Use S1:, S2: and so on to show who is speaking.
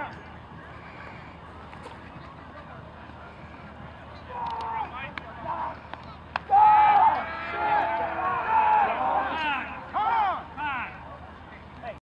S1: Yeah.